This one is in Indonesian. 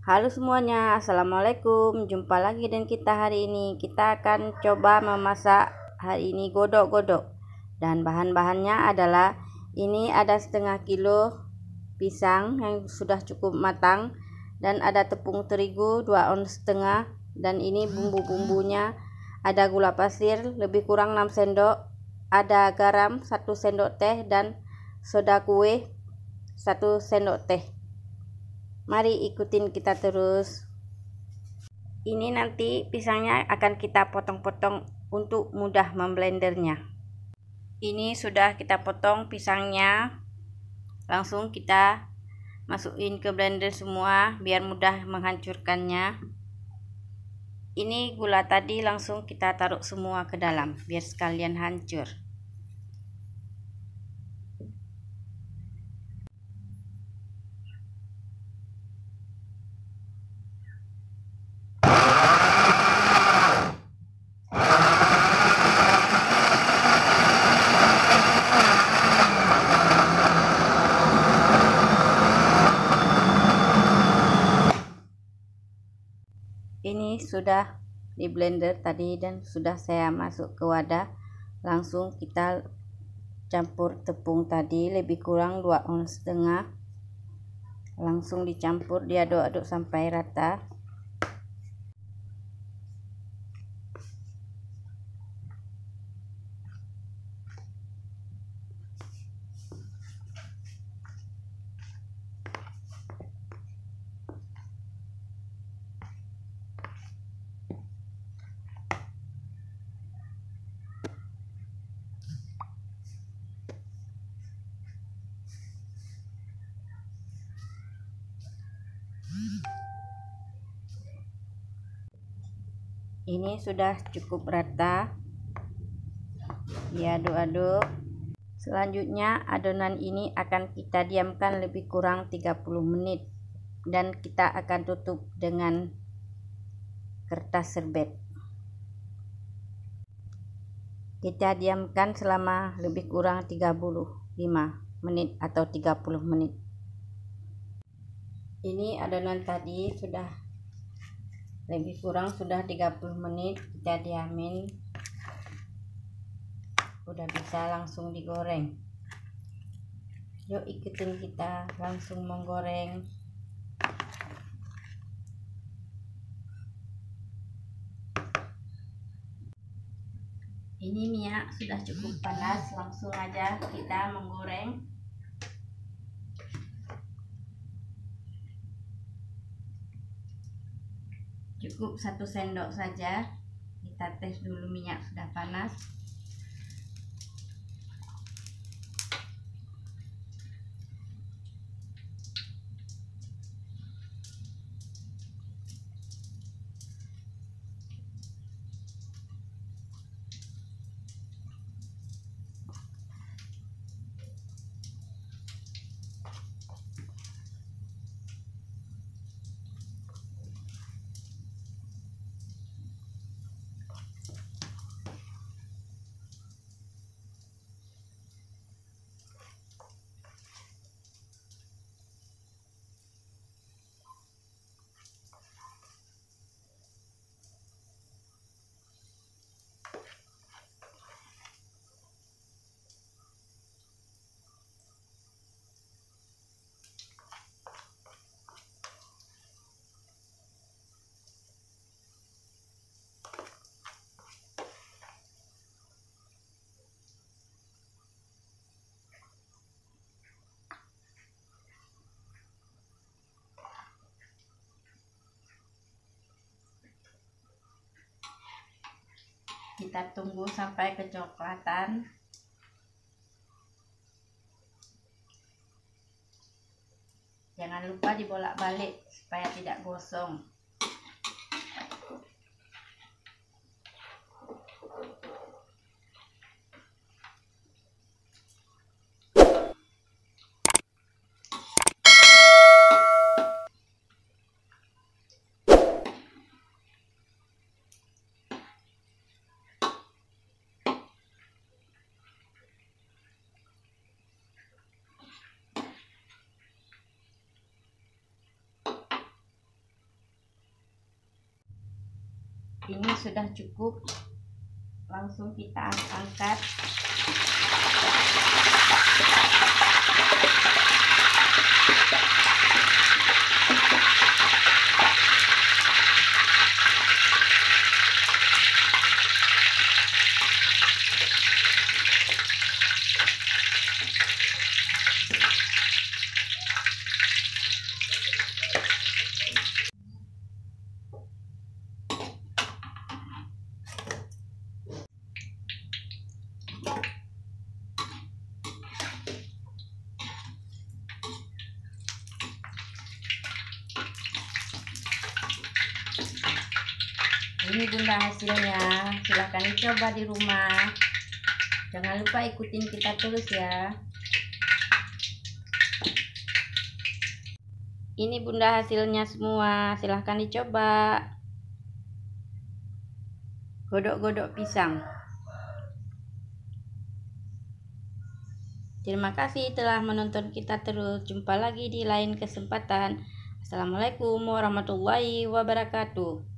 Halo semuanya, Assalamualaikum. Jumpa lagi dengan kita hari ini. Kita akan coba memasak hari ini godok-godok. Dan bahan-bahannya adalah Ini ada setengah kilo pisang yang sudah cukup matang Dan ada tepung terigu 2 ons setengah. Dan ini bumbu-bumbunya. Ada gula pasir lebih kurang 6 sendok. Ada garam 1 sendok teh dan soda kue 1 sendok teh Mari ikutin kita terus. Ini nanti pisangnya akan kita potong-potong untuk mudah memblendernya. Ini sudah kita potong pisangnya. Langsung kita masukin ke blender semua biar mudah menghancurkannya. Ini gula tadi langsung kita taruh semua ke dalam biar sekalian hancur. ini sudah di blender tadi dan sudah saya masuk ke wadah. Langsung kita campur tepung tadi lebih kurang 2 ons setengah. Langsung dicampur diaduk-aduk sampai rata ini sudah cukup rata. Diaduk-aduk selanjutnya adonan ini akan kita diamkan lebih kurang 30 menit dan kita akan tutup dengan kertas serbet. Kita diamkan selama lebih kurang 35 menit atau 30 menit. Ini adonan tadi sudah lebih kurang sudah 30 menit kita diamin. Udah bisa langsung digoreng. Yuk ikutin kita langsung menggoreng. Ini minyak sudah cukup panas langsung aja kita menggoreng cukup satu sendok saja. Kita tes dulu minyak sudah panas kita tunggu sampai kecoklatan. Jangan lupa dibolak-balik supaya tidak gosong ini sudah cukup. Langsung kita angkat ini bunda hasilnya. Silahkan dicoba di rumah. Jangan lupa ikutin kita terus ya. Ini bunda hasilnya semua. Silahkan dicoba. Godok-godok pisang. Terima kasih telah menonton kita terus. Jumpa lagi di lain kesempatan. Assalamualaikum warahmatullahi wabarakatuh